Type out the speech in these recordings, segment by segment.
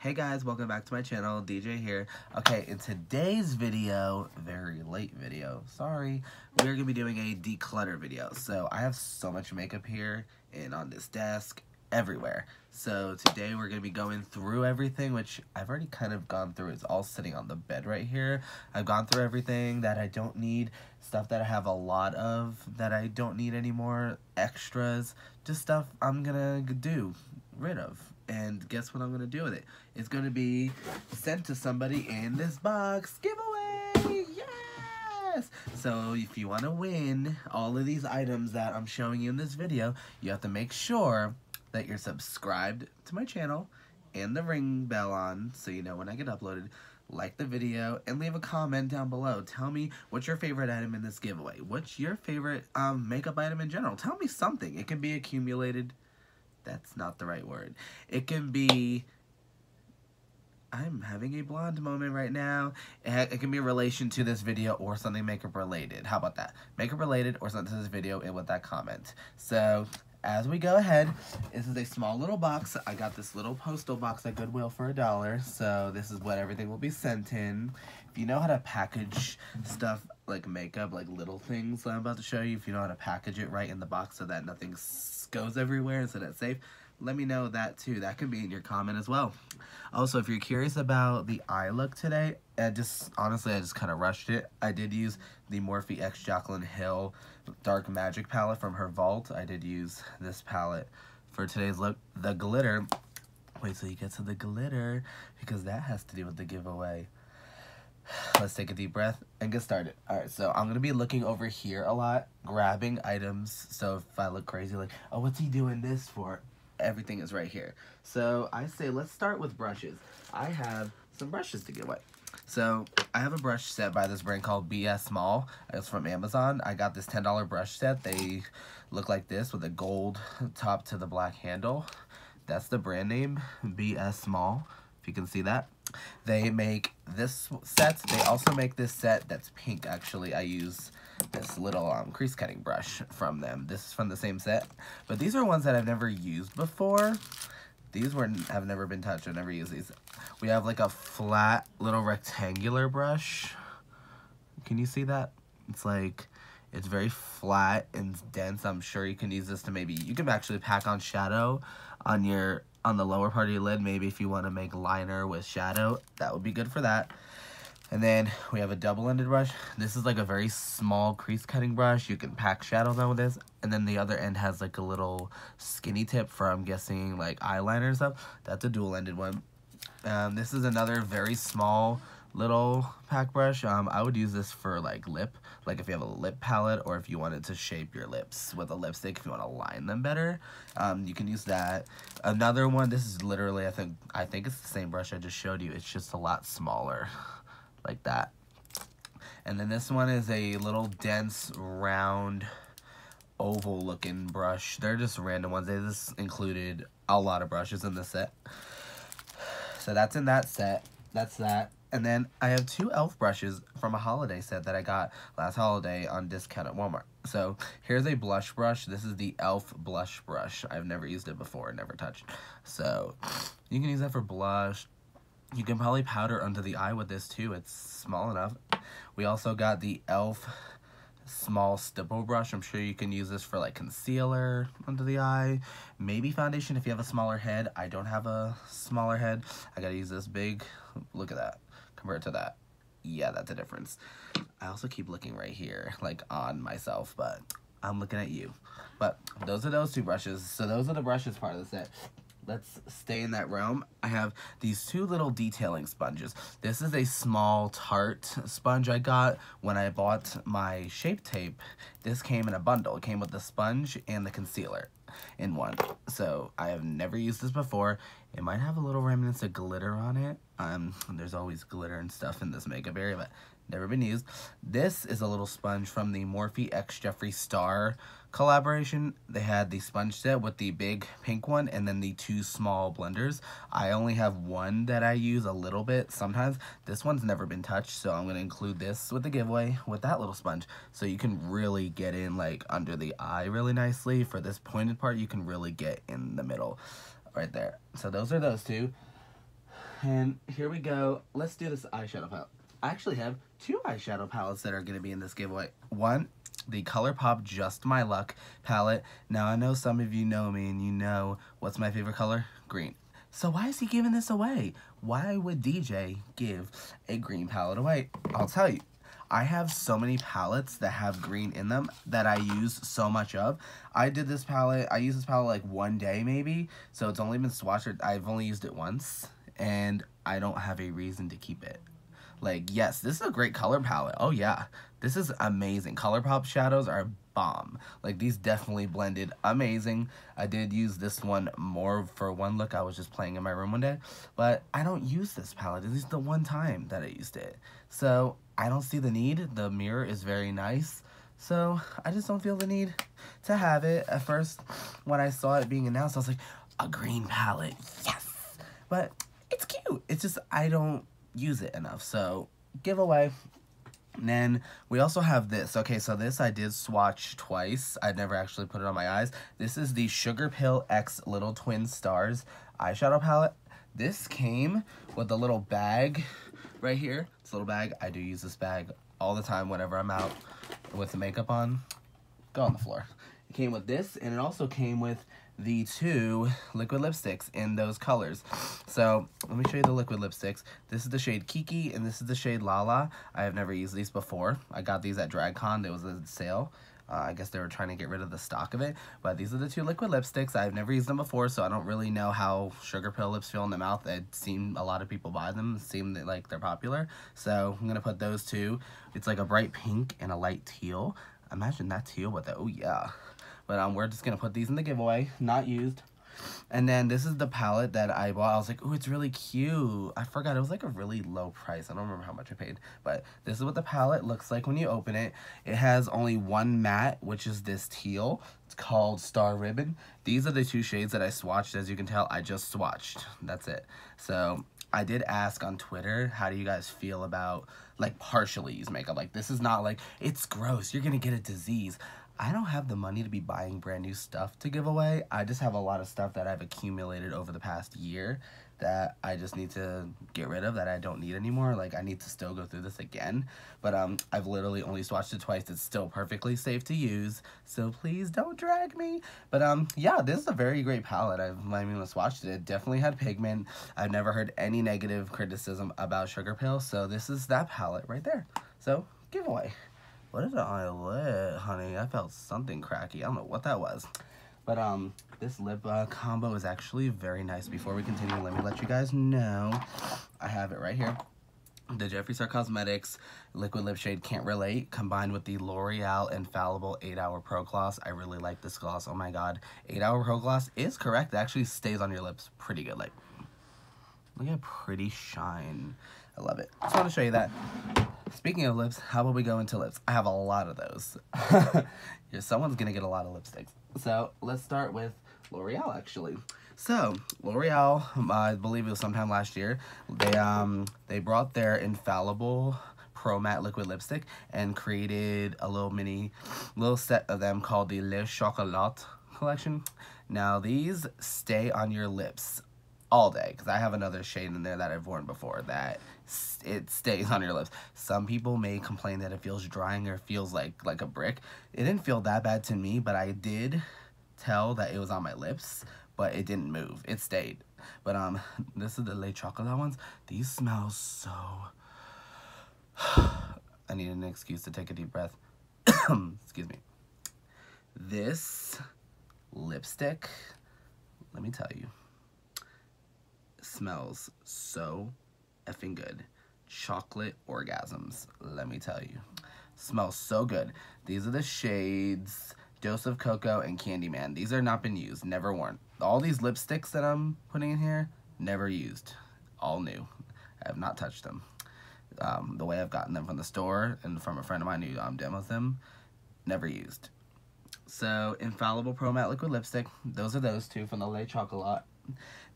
Hey guys, welcome back to my channel, DJ here. Okay, in today's video, very late video, sorry, we're gonna be doing a declutter video. So I have so much makeup here and on this desk, everywhere. So today we're gonna be going through everything, which I've already kind of gone through. It's all sitting on the bed right here. I've gone through everything that I don't need, stuff that I have a lot of that I don't need anymore, extras, just stuff I'm gonna do, rid of and guess what I'm going to do with it? It's going to be sent to somebody in this box giveaway. Yes! So if you want to win all of these items that I'm showing you in this video, you have to make sure that you're subscribed to my channel and the ring bell on so you know when I get uploaded. Like the video and leave a comment down below. Tell me what's your favorite item in this giveaway. What's your favorite um, makeup item in general? Tell me something. It can be accumulated that's not the right word. It can be I'm having a blonde moment right now. It, it, can be a relation to this video or something makeup related. How about that? Makeup related or something to this video and with that comment. So, as we go ahead, this is a small little box. I got this little postal box at Goodwill for a dollar. So, this is what everything will be sent in. If you know how to package stuff like makeup, like little things I'm about to show you, if you know how to package it right in the box so that nothing's goes everywhere and so that's safe, let me know that too. That can be in your comment as well. Also, if you're curious about the eye look today, I just, honestly, I just kind of rushed it. I did use the Morphe X Jaclyn Hill Dark Magic palette from her vault. I did use this palette for today's look. The glitter, wait till you get to the glitter, because that has to do with the giveaway. Let's take a deep breath and get started. Alright, so I'm to be looking over here a lot, grabbing items. So if I look crazy, like, oh, what's he doing this for? Everything is right here. So I say let's start with brushes. I have some brushes to give away. So I have a brush set by this brand called BS-MALL. It's from Amazon. I got this $10 brush set. They look like this with a gold top to the black handle. That's the brand name, BS-MALL, if you can see that. They make this set. They also make this set that's pink, actually. I use this little um, crease cutting brush from them. This is from the same set. But these are ones that I've never used before. These were have never been touched. I've never used these. We have like a flat little rectangular brush. Can you see that? It's like, it's very flat and dense. I'm sure you can use this to maybe, you can actually pack on shadow on your on the lower part of your lid. Maybe if you want to make liner with shadow, that would be good for that. And then we have a double-ended brush. This is like a very small crease cutting brush. You can pack shadows on with this. And then the other end has like a little skinny tip for, I'm guessing, like eyeliner stuff. That's a dual-ended one. Um, this is another very small little pack brush. Um, I would use this for like lip, like if you have a lip palette or if you wanted to shape your lips with a lipstick, if you want to line them better, um, you can use that. Another one, this is literally, I think, I think it's the same brush I just showed you. It's just a lot smaller, like that. And then this one is a little dense, round, oval looking brush. They're just random ones. They just included a lot of brushes in the set. So that's in that set. That's that. And then I have two e.l.f. brushes from a holiday set that I got last holiday on discount at Walmart. So here's a blush brush. This is the e.l.f. blush brush. I've never used it before, never touched. So you can use that for blush. You can probably powder under the eye with this too. It's small enough. We also got the e.l.f. small stipple brush. I'm sure you can use this for like concealer under the eye. Maybe foundation if you have a smaller head. I don't have a smaller head. I gotta use this big. Look at that compared to that. Yeah, that's a difference. I also keep looking right here, like on myself, but I'm looking at you. But those are those two brushes. So those are the brushes part of the set. Let's stay in that realm. I have these two little detailing sponges. This is a small Tarte sponge I got when I bought my Shape Tape. This came in a bundle. It came with the sponge and the concealer in one. So I have never used this before. It might have a little remnants of glitter on it. Um, there's always glitter and stuff in this makeup area, but never been used. This is a little sponge from the Morphe X Jeffree Star collaboration. They had the sponge set with the big pink one and then the two small blenders. I only have one that I use a little bit sometimes. This one's never been touched, so I'm going to include this with the giveaway with that little sponge. So you can really get in like under the eye really nicely. For this pointed part, you can really get in the middle right there. So those are those two. And here we go. Let's do this eyeshadow palette. I actually have two eyeshadow palettes that are going to be in this giveaway. One, the ColourPop Just My Luck palette. Now, I know some of you know me and you know what's my favorite color? Green. So why is he giving this away? Why would DJ give a green palette away? I'll tell you. I have so many palettes that have green in them that I use so much of. I did this palette, I used this palette like one day maybe, so it's only been swatched, I've only used it once, and I don't have a reason to keep it. Like, yes, this is a great color palette. Oh, yeah. This is amazing. ColourPop shadows are bomb. Like, these definitely blended amazing. I did use this one more for one look. I was just playing in my room one day. But I don't use this palette. This is the one time that I used it. So, I don't see the need. The mirror is very nice. So, I just don't feel the need to have it. At first, when I saw it being announced, I was like, a green palette. Yes! But it's cute. It's just, I don't use it enough. So giveaway. And then we also have this. Okay, so this I did swatch twice. I never actually put it on my eyes. This is the Sugarpill X Little Twin Stars eyeshadow palette. This came with a little bag right here. It's a little bag. I do use this bag all the time whenever I'm out with the makeup on. Go on the floor. It came with this, and it also came with the two liquid lipsticks in those colors. So let me show you the liquid lipsticks. This is the shade Kiki and this is the shade Lala. I have never used these before. I got these at DragCon. There was a sale. Uh, I guess they were trying to get rid of the stock of it. But these are the two liquid lipsticks. I've never used them before, so I don't really know how sugarpill lips feel in the mouth. It seemed a lot of people buy them. It seemed like they're popular. So I'm going to put those two. It's like a bright pink and a light teal. Imagine that teal with it. Oh, yeah. But um, we're just going to put these in the giveaway, not used. And then this is the palette that I bought. I was like, oh, it's really cute. I forgot. It was like a really low price. I don't remember how much I paid. But this is what the palette looks like when you open it. It has only one matte, which is this teal. It's called Star Ribbon. These are the two shades that I swatched. As you can tell, I just swatched. That's it. So I did ask on Twitter, how do you guys feel about like partially used makeup? Like this is not like, it's gross. You're going to get a disease. I don't have the money to be buying brand new stuff to give away. I just have a lot of stuff that I've accumulated over the past year that I just need to get rid of that I don't need anymore. Like I need to still go through this again. But um I've literally only swatched it twice. It's still perfectly safe to use. So please don't drag me. But um yeah, this is a very great palette. I've I mean swatched it. It definitely had pigment. I've never heard any negative criticism about Sugarpill. So this is that palette right there. So giveaway. What is an eyelid, honey? I felt something cracky. I don't know what that was. But um, this lip uh, combo is actually very nice. Before we continue, let me let you guys know. I have it right here. The Jeffree Star Cosmetics Liquid Lip Shade Can't Relate combined with the L'Oreal Infallible 8 Hour Pro Gloss. I really like this gloss. Oh my god. 8 Hour Pro Gloss is correct. It actually stays on your lips pretty good. Like, look at pretty shine. I love it. Just want to show you that. Speaking of lips, how about we go into lips? I have a lot of those. yeah, someone's going to get a lot of lipsticks. So let's start with L'Oreal, actually. So, L'Oreal, I believe it was sometime last year, they um they brought their infallible Pro Matte Liquid Lipstick and created a little mini, little set of them called the Le Chocolat collection. Now, these stay on your lips all day because I have another shade in there that I've worn before that it stays on your lips. Some people may complain that it feels drying or feels like like a brick. It didn't feel that bad to me, but I did tell that it was on my lips, but it didn't move. It stayed. But um, this is the Le Chocolat ones. These smell so. I need an excuse to take a deep breath. Excuse me. This lipstick, let me tell you, smells so effing good. Chocolate orgasms, let me tell you. Smells so good. These are the shades Dose of Cocoa and Candyman. These are not been used, never worn. All these lipsticks that I'm putting in here, never used. All new. I have not touched them. Um, the way I've gotten them from the store and from a friend of mine who um, demos them, never used. So, Infallible Pro Matte Liquid Lipstick. Those are those two from the Le Chocolat.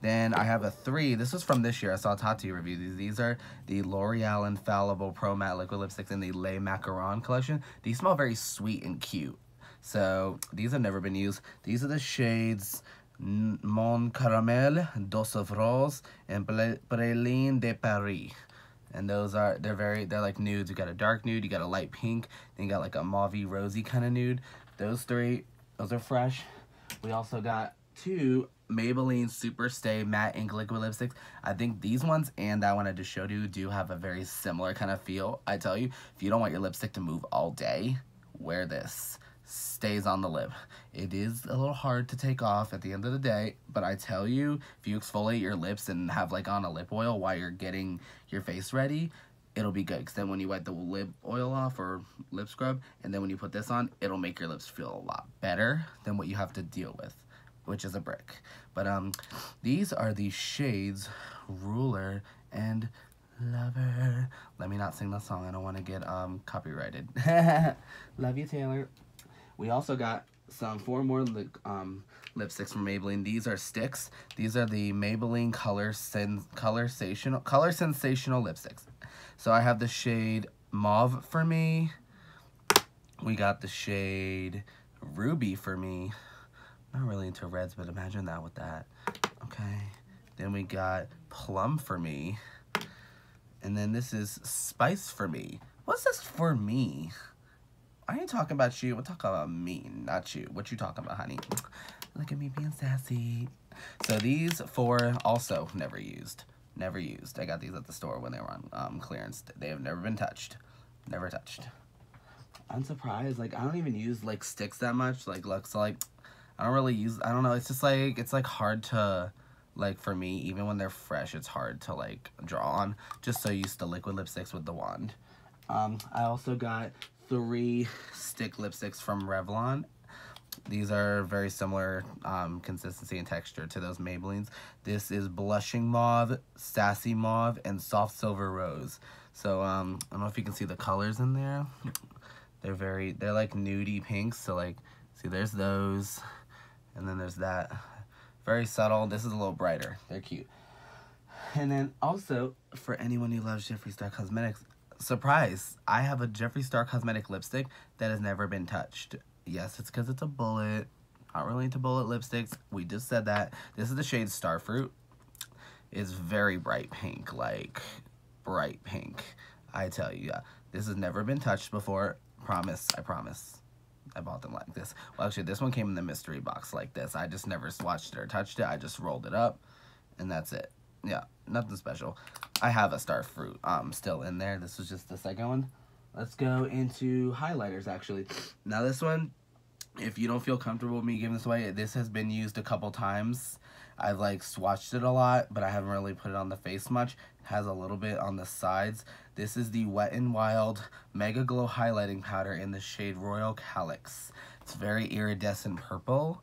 Then I have a three. This was from this year. I saw Tati review these. These are the L'Oreal Infallible Pro Matte Liquid Lipsticks in the Le Macaron collection. These smell very sweet and cute. So these have never been used. These are the shades Mon Caramel, Dose of Rose, and Praline de Paris. And those are, they're very, they're like nudes. You got a dark nude, you got a light pink, then you got like a mauve rosy kind of nude. Those three, those are fresh. We also got two Maybelline Super Stay Matte Ink Liquid Lipsticks. I think these ones and that one I just showed you do have a very similar kind of feel. I tell you, if you don't want your lipstick to move all day, wear this. Stays on the lip. It is a little hard to take off at the end of the day, but I tell you, if you exfoliate your lips and have like on a lip oil while you're getting your face ready, it'll be good. Because then when you wipe the lip oil off or lip scrub, and then when you put this on, it'll make your lips feel a lot better than what you have to deal with which is a brick. But um, these are the shades Ruler and Lover. Let me not sing the song. I don't want to get um copyrighted. Love you, Taylor. We also got some four more li um, lipsticks from Maybelline. These are sticks. These are the Maybelline Color Sen Color Sensational Color Sensational lipsticks. So I have the shade Mauve for me. We got the shade Ruby for me not really into reds, but imagine that with that. Okay. Then we got plum for me. And then this is spice for me. What's this for me? I ain't talking about you. I'm talking about me, not you. What you talking about, honey? Look at me being sassy. So these four also never used. Never used. I got these at the store when they were on um, clearance. They have never been touched. Never touched. I'm surprised. Like, I don't even use, like, sticks that much. Like, looks like I don't really use, I don't know, it's just like, it's like hard to, like for me, even when they're fresh, it's hard to like draw on, just so used to liquid lipsticks with the wand. Um, I also got three stick lipsticks from Revlon. These are very similar um, consistency and texture to those Maybellines. This is Blushing Mauve, Sassy Mauve, and Soft Silver Rose. So, um, I don't know if you can see the colors in there. They're very, they're like nudie pinks. So, like, see, there's those. And then there's that. Very subtle. This is a little brighter. They're cute. And then also, for anyone who loves Jeffree Star Cosmetics, surprise, I have a Jeffree Star Cosmetic lipstick that has never been touched. Yes, it's because it's a bullet. Not really into bullet lipsticks. We just said that. This is the shade Starfruit. It's very bright pink, like bright pink. I tell you, yeah. This has never been touched before. Promise, I promise. I bought them like this. Well, actually, this one came in the mystery box like this. I just never swatched it or touched it. I just rolled it up, and that's it. Yeah, nothing special. I have a star fruit um, still in there. This was just the second one. Let's go into highlighters, actually. Now, this one, if you don't feel comfortable me giving this away, this has been used a couple times. I've, like, swatched it a lot, but I haven't really put it on the face much has a little bit on the sides. This is the Wet n Wild Mega Glow Highlighting Powder in the shade Royal Calyx. It's very iridescent purple.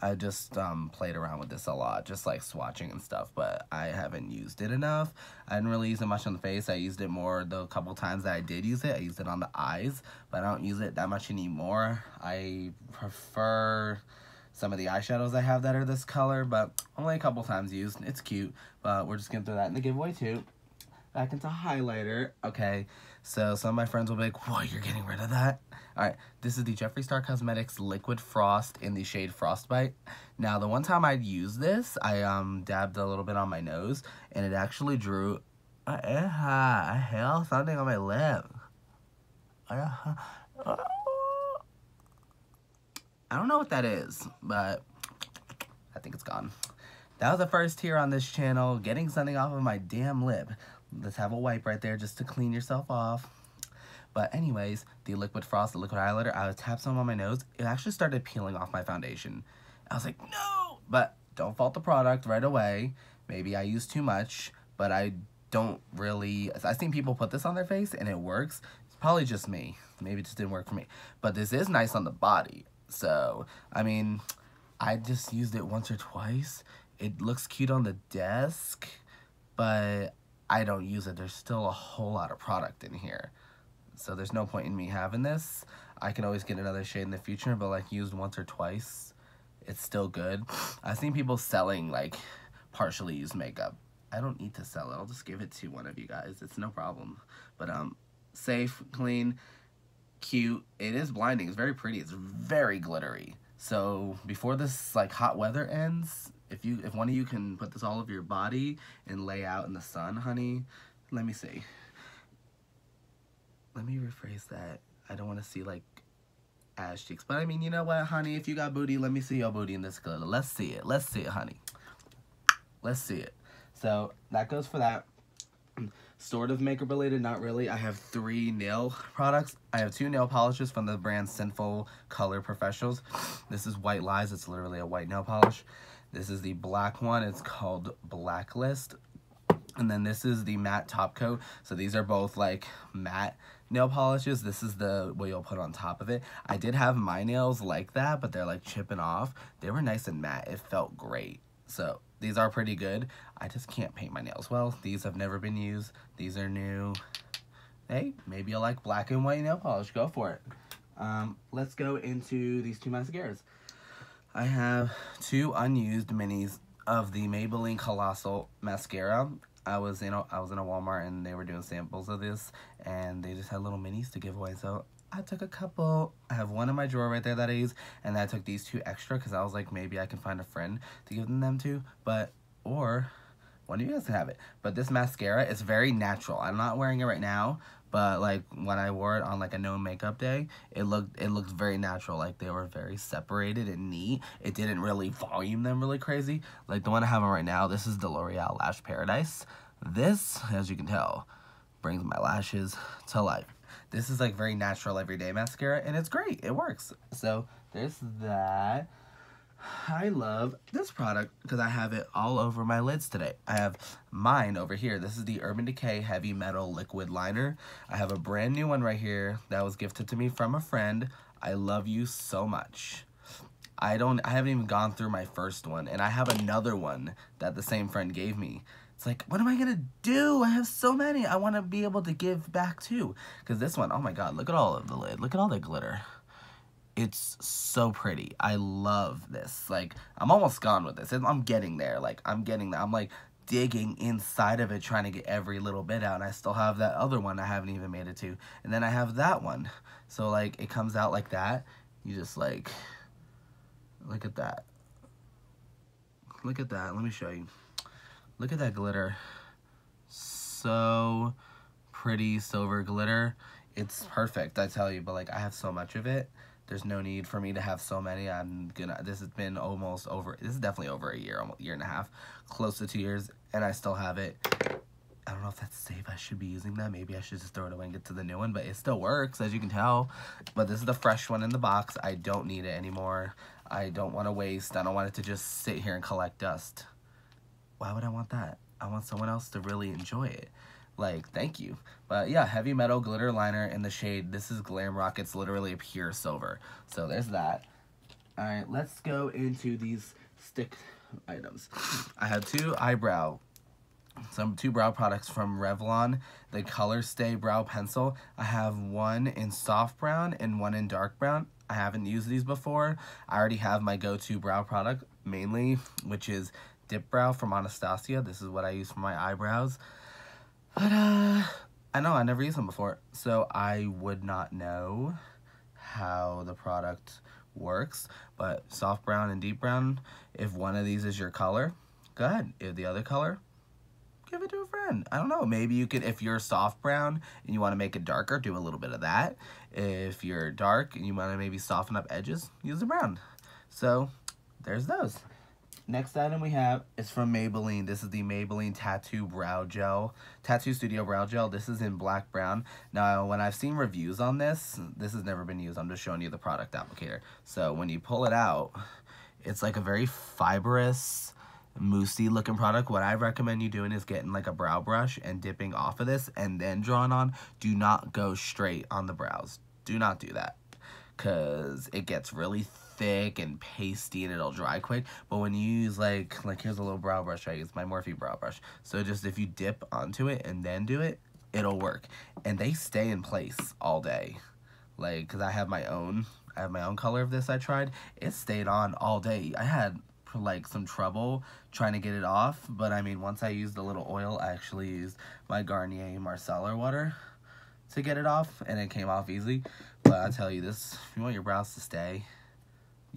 I just um, played around with this a lot, just like swatching and stuff, but I haven't used it enough. I didn't really use it much on the face. I used it more the couple times that I did use it. I used it on the eyes, but I don't use it that much anymore. I prefer some of the eyeshadows I have that are this color, but only a couple times used. It's cute, but we're just going to throw that in the giveaway too. Back into highlighter. Okay, so some of my friends will be like, whoa, you're getting rid of that? Alright, this is the Jeffree Star Cosmetics Liquid Frost in the shade Frostbite. Now, the one time I'd used this, I um dabbed a little bit on my nose, and it actually drew a, a, a hell something on my lip. I don't know what that is, but I think it's gone. That was the first here on this channel, getting something off of my damn lip. Let's have a wipe right there just to clean yourself off. But anyways, the Liquid Frost, the liquid highlighter, I tapped some on my nose. It actually started peeling off my foundation. I was like, no! But don't fault the product right away. Maybe I use too much, but I don't really... I've seen people put this on their face and it works. It's probably just me. Maybe it just didn't work for me. But this is nice on the body. So, I mean, I just used it once or twice. It looks cute on the desk, but I don't use it. There's still a whole lot of product in here. So there's no point in me having this. I can always get another shade in the future, but like used once or twice, it's still good. I've seen people selling like partially used makeup. I don't need to sell it. I'll just give it to one of you guys. It's no problem. But um, safe, clean, cute. It is blinding. It's very pretty. It's very glittery. So before this like hot weather ends, if you if one of you can put this all over your body and lay out in the sun, honey, let me see. Let me rephrase that. I don't want to see like ass cheeks. But I mean, you know what, honey? If you got booty, let me see your booty in this glitter. Let's see it. Let's see it, honey. Let's see it. So that goes for that. Sort of makeup related, not really. I have three nail products. I have two nail polishes from the brand Sinful Color Professionals. This is White Lies. It's literally a white nail polish. This is the black one. It's called Blacklist. And then this is the matte top coat. So these are both like matte nail polishes. This is the what you'll put on top of it. I did have my nails like that, but they're like chipping off. They were nice and matte. It felt great. So these are pretty good. I just can't paint my nails well. These have never been used. These are new. Hey, maybe you like black and white nail polish. Go for it. Um, let's go into these two mascaras. I have two unused minis of the Maybelline Colossal Mascara. I was in a, I was in a Walmart and they were doing samples of this and they just had little minis to give away. So I took a couple. I have one in my drawer right there that I use, and I took these two extra because I was like, maybe I can find a friend to give them them to. But or one of you guys can have it. But this mascara is very natural. I'm not wearing it right now, but like when I wore it on like a no makeup day, it looked it looked very natural. Like they were very separated and neat. It didn't really volume them really crazy. Like the one I have on right now, this is the L'Oreal Lash Paradise. This, as you can tell, brings my lashes to life. This is like very natural everyday mascara and it's great. It works. So there's that. I love this product because I have it all over my lids today. I have mine over here. This is the Urban Decay Heavy Metal Liquid Liner. I have a brand new one right here that was gifted to me from a friend. I love you so much. I don't I haven't even gone through my first one and I have another one that the same friend gave me. It's like, what am I going to do? I have so many. I want to be able to give back too. Because this one, oh my god, look at all of the lid. Look at all the glitter. It's so pretty. I love this. Like, I'm almost gone with this. I'm getting there. Like, I'm getting there. I'm like digging inside of it trying to get every little bit out. And I still have that other one I haven't even made it to. And then I have that one. So, like, it comes out like that. You just, like, look at that. Look at that. Let me show you. Look at that glitter. So pretty silver glitter. It's perfect, I tell you, but like I have so much of it. There's no need for me to have so many. I'm gonna, this has been almost over, this is definitely over a year, almost year and a half, close to two years, and I still have it. I don't know if that's safe. I should be using that. Maybe I should just throw it away and get to the new one, but it still works, as you can tell. But this is the fresh one in the box. I don't need it anymore. I don't want to waste. I don't want it to just sit here and collect dust why would I want that? I want someone else to really enjoy it. Like, thank you. But yeah, heavy metal glitter liner in the shade. This is Glam Rock. It's literally a pure silver. So there's that. All right, let's go into these stick items. I have two eyebrow, some two brow products from Revlon. The Color Stay Brow Pencil. I have one in soft brown and one in dark brown. I haven't used these before. I already have my go-to brow product mainly, which is dip brow from Anastasia. This is what I use for my eyebrows. But, uh, I know, I never used them before. So I would not know how the product works. But soft brown and deep brown, if one of these is your color, go ahead. If the other color, give it to a friend. I don't know. Maybe you could, if you're soft brown and you want to make it darker, do a little bit of that. If you're dark and you want to maybe soften up edges, use the brown. So, there's those. Next item we have is from Maybelline. This is the Maybelline Tattoo Brow Gel. Tattoo Studio Brow Gel. This is in black brown. Now, when I've seen reviews on this, this has never been used. I'm just showing you the product applicator. So, when you pull it out, it's like a very fibrous, moussey looking product. What I recommend you doing is getting like a brow brush and dipping off of this and then drawing on. Do not go straight on the brows. Do not do that because it gets really thick and pasty and it'll dry quick. But when you use like, like here's a little brow brush I use, my Morphe brow brush. So just if you dip onto it and then do it, it'll work. And they stay in place all day. Like, cause I have my own, I have my own color of this I tried. It stayed on all day. I had like some trouble trying to get it off. But I mean, once I used a little oil, I actually used my Garnier Micellar water to get it off and it came off easy. But I tell you this, if you want your brows to stay,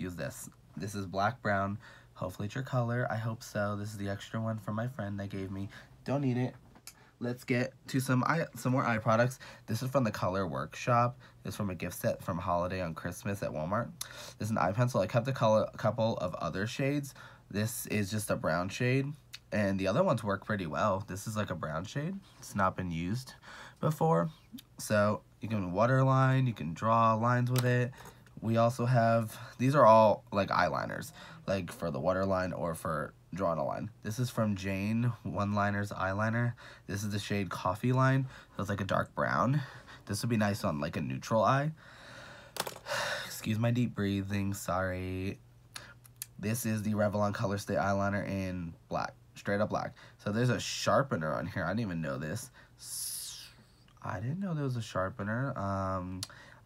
use this. This is black brown. Hopefully it's your color. I hope so. This is the extra one from my friend that gave me. Don't need it. Let's get to some eye, some more eye products. This is from the Color Workshop. This is from a gift set from Holiday on Christmas at Walmart. This is an eye pencil. I kept a, color, a couple of other shades. This is just a brown shade. And the other ones work pretty well. This is like a brown shade. It's not been used before. So you can waterline, you can draw lines with it. We also have, these are all like eyeliners, like for the waterline or for drawing a line. This is from Jane One Liners Eyeliner. This is the shade Coffee Line. So it's like a dark brown. This would be nice on like a neutral eye. Excuse my deep breathing, sorry. This is the Revlon Color Stay Eyeliner in black, straight up black. So there's a sharpener on here. I didn't even know this. I didn't know there was a sharpener. Um,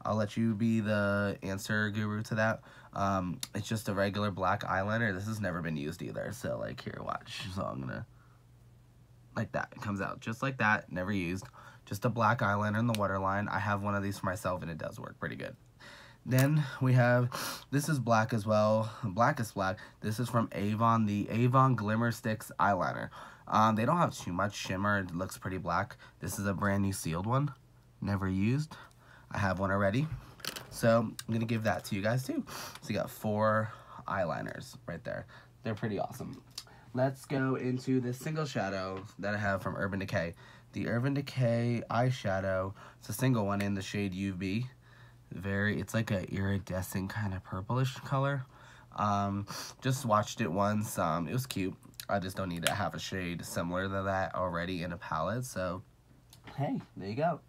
I'll let you be the answer guru to that. Um, it's just a regular black eyeliner. This has never been used either. So, like, here, watch. So, I'm to, like that. It comes out just like that. Never used. Just a black eyeliner in the waterline. I have one of these for myself, and it does work pretty good. Then we have, this is black as well. Blackest black. This is from Avon, the Avon Glimmer Sticks Eyeliner. Um, they don't have too much shimmer. It looks pretty black. This is a brand new sealed one. Never used. I have one already. So I'm to give that to you guys too. So you got four eyeliners right there. They're pretty awesome. Let's go into this single shadow that I have from Urban Decay. The Urban Decay eyeshadow. It's a single one in the shade UV. Very, it's like a iridescent kind of purplish color. Um, just watched it once. Um, it was cute. I just don't need to have a shade similar to that already in a palette. So, hey, there you go.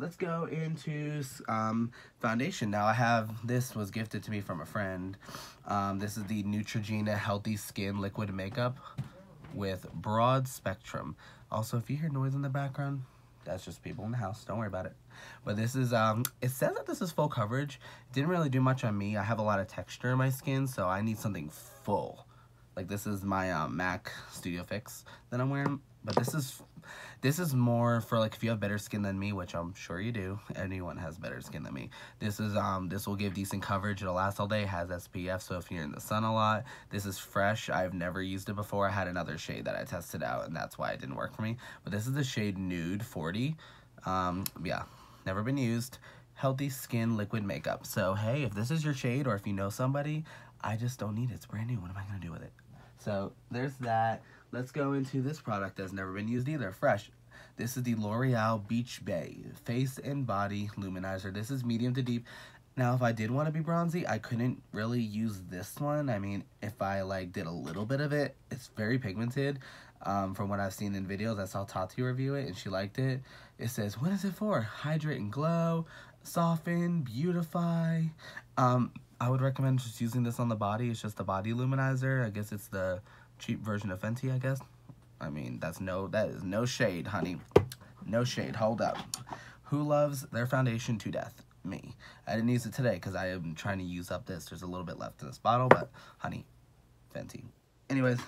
Let's go into um, foundation. Now, I have, this was gifted to me from a friend. Um, this is the Neutrogena Healthy Skin Liquid Makeup with Broad Spectrum. Also, if you hear noise in the background, that's just people in the house. Don't worry about it. But this is, um, it says that this is full coverage. Didn't really do much on me. I have a lot of texture in my skin, so I need something full. Like this is my uh, MAC Studio Fix that I'm wearing. But this is this is more for like if you have better skin than me, which I'm sure you do. Anyone has better skin than me. This is um this will give decent coverage. It'll last all day. Has SPF, so if you're in the sun a lot, this is fresh. I've never used it before. I had another shade that I tested out, and that's why it didn't work for me. But this is the shade Nude 40. Um, yeah, never been used. Healthy skin liquid makeup. So hey, if this is your shade, or if you know somebody, I just don't need it. It's brand new. What am I gonna do with it? So there's that. Let's go into this product that's never been used either. Fresh. This is the L'Oreal Beach Bay Face and Body Luminizer. This is medium to deep. Now, if I did want to be bronzy, I couldn't really use this one. I mean, if I, like, did a little bit of it, it's very pigmented. Um, from what I've seen in videos, I saw Tati review it, and she liked it. It says, what is it for? Hydrate and glow, soften, beautify. Um, I would recommend just using this on the body. It's just the body luminizer. I guess it's the cheap version of Fenty, I guess. I mean, that's no, that is no shade, honey. No shade. Hold up. Who loves their foundation to death? Me. I didn't use it today because I am trying to use up this. There's a little bit left in this bottle, but honey, Fenty. Anyways,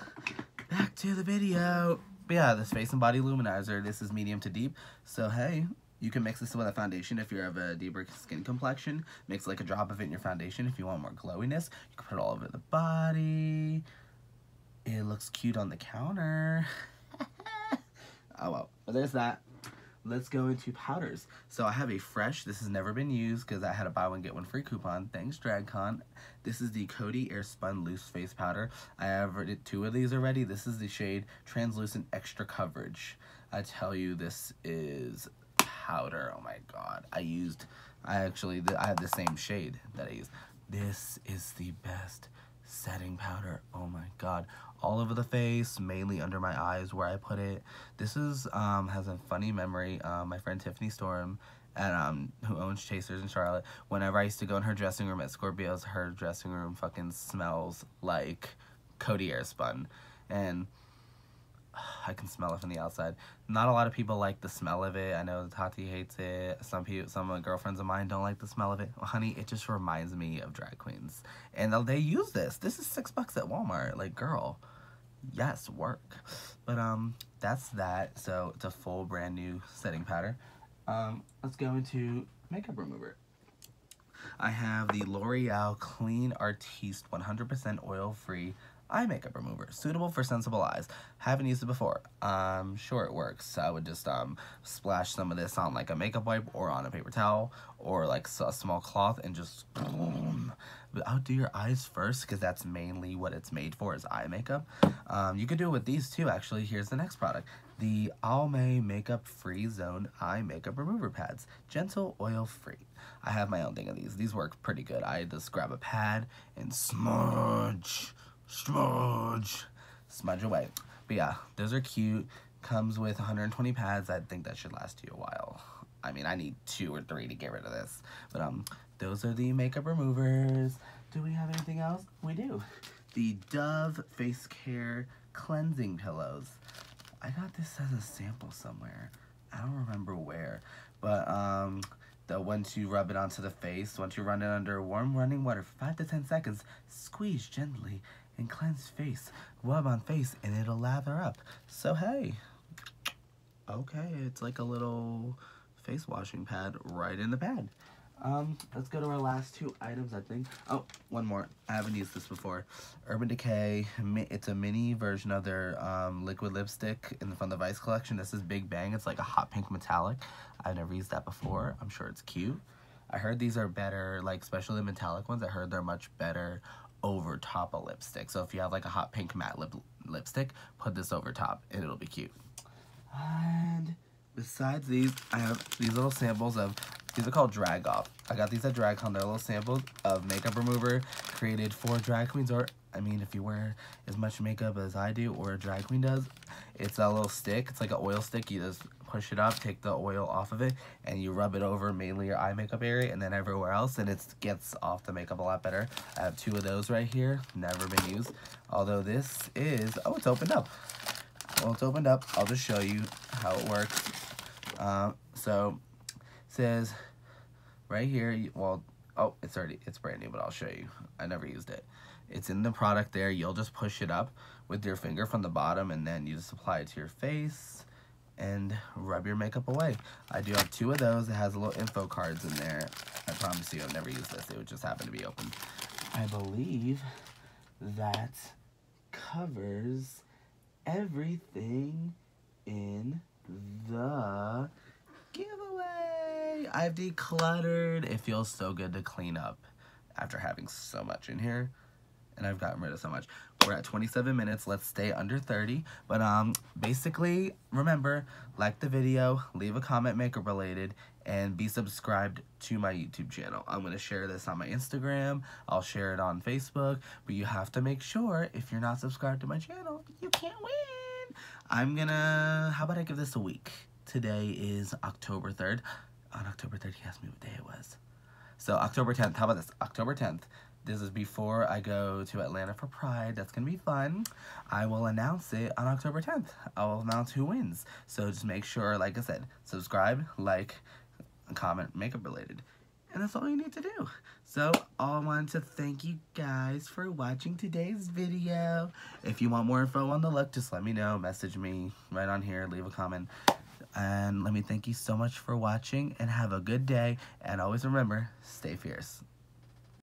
back to the video. But yeah, this face and body luminizer. This is medium to deep. So hey, you can mix this with a foundation if you're of a deeper skin complexion. Mix like a drop of it in your foundation if you want more glowiness. You can put it all over the body. It looks cute on the counter. oh well, but there's that. Let's go into powders. So I have a fresh, this has never been used because I had a buy one get one free coupon. Thanks DragCon. This is the Coty Airspun Loose Face Powder. I have two of these already. This is the shade Translucent Extra Coverage. I tell you, this is powder. Oh my god. I used, I actually, I have the same shade that I used. This is the best setting powder. Oh my god. All over the face, mainly under my eyes where I put it. This is, um, has a funny memory. Um, my friend Tiffany Storm, and um, who owns Chasers in Charlotte, whenever I used to go in her dressing room at Scorpio's, her dressing room fucking smells like Coty Airspun. And I can smell it from the outside. Not a lot of people like the smell of it. I know Tati hates it. Some people, some of girlfriends of mine don't like the smell of it. Well, honey, it just reminds me of drag queens. And they use this. This is six bucks at Walmart. Like, girl, yes, work. But um, that's that. So it's a full brand new setting powder. Um, let's go into makeup remover. I have the L'Oreal Clean Artiste 100% oil-free eye makeup remover, suitable for sensible eyes. Haven't used it before. I'm sure it works. So I would just um, splash some of this on like a makeup wipe or on a paper towel or like a small cloth and just boom. But I would do your eyes first because that's mainly what it's made for is eye makeup. Um, you could do it with these too actually. Here's the next product. The Almay Makeup Free Zone Eye Makeup Remover Pads. Gentle, oil-free. I have my own thing of these. These work pretty good. I just grab a pad and smudge smudge, smudge away. But yeah, those are cute. Comes with 120 pads. I think that should last you a while. I mean, I need two or three to get rid of this. But um, those are the makeup removers. Do we have anything else? We do. The Dove Face Care Cleansing Pillows. I got this as a sample somewhere. I don't remember where. But um, the once you rub it onto the face, once you run it under warm running water for 5 to 10 seconds, squeeze gently and cleanse face. Rub on face and it'll lather up. So hey, okay, it's like a little face washing pad right in the pad. Um, let's go to our last two items, I think. Oh, one more. I haven't used this before. Urban Decay. It's a mini version of their um, liquid lipstick in the, from the Vice collection. This is Big Bang. It's like a hot pink metallic. I've never used that before. I'm sure it's cute. I heard these are better, like especially the metallic ones. I heard they're much better over top a lipstick. So if you have like a hot pink matte lip lipstick, put this over top and it'll be cute. And besides these, I have these little samples of, these are called Drag Off. I got these at DragCon. They're little samples of makeup remover created for drag queens or, I mean, if you wear as much makeup as I do or a drag queen does, it's a little stick. It's like an oil stick. You just push it up, take the oil off of it, and you rub it over mainly your eye makeup area and then everywhere else, and it gets off the makeup a lot better. I have two of those right here, never been used. Although this is, oh, it's opened up. Well, it's opened up. I'll just show you how it works. Uh, so, says right here, well, oh, it's already, it's brand new, but I'll show you. I never used it. It's in the product there. You'll just push it up with your finger from the bottom, and then you just apply it to your face and rub your makeup away. I do have two of those. It has little info cards in there. I promise you I've never used this. It would just happen to be open. I believe that covers everything in the giveaway. I've decluttered. It feels so good to clean up after having so much in here and I've gotten rid of so much. We're at 27 minutes. Let's stay under 30. But um, basically, remember, like the video, leave a comment makeup related, and be subscribed to my YouTube channel. I'm going to share this on my Instagram. I'll share it on Facebook. But you have to make sure, if you're not subscribed to my channel, you can't win. I'm going to, how about I give this a week? Today is October 3rd. On October 3rd, he asked me what day it was. So October 10th, how about this? October 10th, this is before I go to Atlanta for Pride. That's going to be fun. I will announce it on October 10th. I will announce who wins. So just make sure, like I said, subscribe, like, comment, makeup related. And that's all you need to do. So, I want to thank you guys for watching today's video. If you want more info on the look, just let me know. Message me right on here. Leave a comment. And let me thank you so much for watching. And have a good day. And always remember, stay fierce.